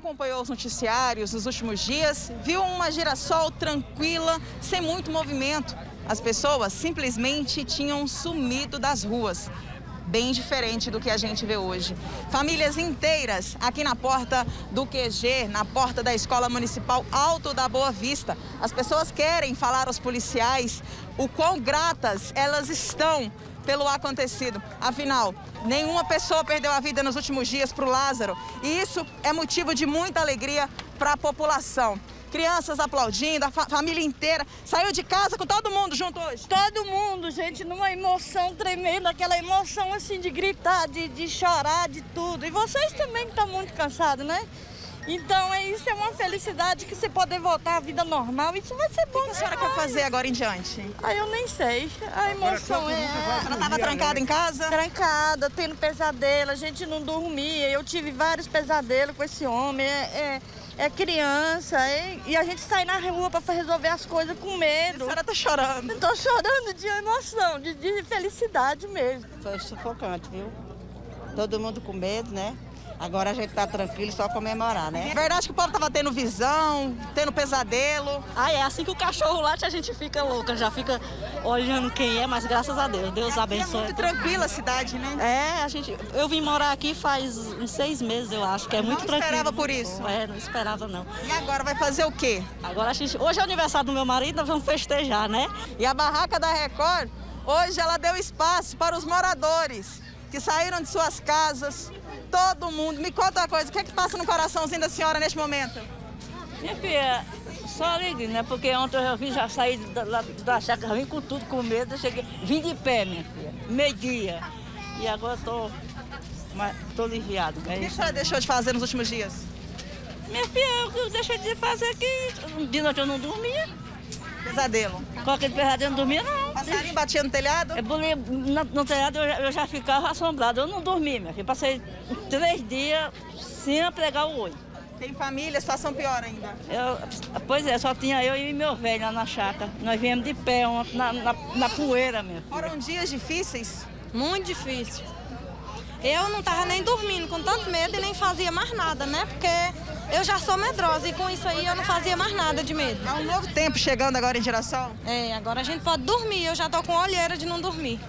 Acompanhou os noticiários nos últimos dias, viu uma girassol tranquila, sem muito movimento. As pessoas simplesmente tinham sumido das ruas. Bem diferente do que a gente vê hoje. Famílias inteiras aqui na porta do QG, na porta da Escola Municipal Alto da Boa Vista. As pessoas querem falar aos policiais o quão gratas elas estão pelo acontecido. Afinal, nenhuma pessoa perdeu a vida nos últimos dias para o Lázaro e isso é motivo de muita alegria para a população. Crianças aplaudindo, a fa família inteira. Saiu de casa com todo mundo junto hoje? Todo mundo, gente, numa emoção tremenda, aquela emoção assim de gritar, de, de chorar, de tudo. E vocês também que estão muito cansados, né? Então, é isso é uma felicidade que você poder voltar à vida normal. Isso vai ser bom. O que a senhora quer fazer agora em diante? Ah, eu nem sei. A emoção é. A senhora estava trancada em casa? Trancada, tendo pesadelo, a gente não dormia. Eu tive vários pesadelos com esse homem. É, é, é criança. É, e a gente sai na rua para resolver as coisas com medo. A senhora tá chorando? Estou chorando de emoção, de, de felicidade mesmo. Foi sufocante, viu? Todo mundo com medo, né? Agora a gente tá tranquilo, só comemorar, né? É verdade que o povo tava tendo visão, tendo pesadelo. Ah, é assim que o cachorro late, a gente fica louca, já fica olhando quem é, mas graças a Deus, Deus é, abençoe. É muito tranquila a cidade, né? É, a gente, eu vim morar aqui faz uns seis meses, eu acho, que é muito não tranquilo. Não esperava por isso? É, não esperava não. E agora vai fazer o quê? Agora a gente, hoje é aniversário do meu marido, nós vamos festejar, né? E a barraca da Record, hoje ela deu espaço para os moradores que saíram de suas casas, todo mundo. Me conta uma coisa, o que é que passa no coraçãozinho da senhora neste momento? Minha filha, só alegria, né? Porque ontem eu vim, já saí da, da, chácara, vim com tudo, com medo, cheguei, vim de pé, minha filha, meio-dia. E agora tô, mas, tô aliviado. O que a senhora deixou de fazer nos últimos dias? Minha filha, eu deixei de fazer que de noite eu não dormia. Pesadelo. Qualquer pesadelo, não dormia, não. Passarinho batia no telhado? Eu, no, no telhado eu, eu, já ficava assombrado. Eu não dormi, minha filha. Passei três dias sem pregar o olho. Tem família, situação pior ainda. Eu, pois é, só tinha eu e meu velho lá na chácara. Nós viemos de pé, na, na, na poeira mesmo. Foram dias difíceis? Muito difícil. Eu não estava nem dormindo com tanto medo e nem fazia mais nada, né? Porque eu já sou medrosa e com isso aí eu não fazia mais nada de medo. É um novo tempo chegando agora em Girassol? É, agora a gente pode dormir. Eu já tô com olheira de não dormir.